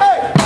Hey!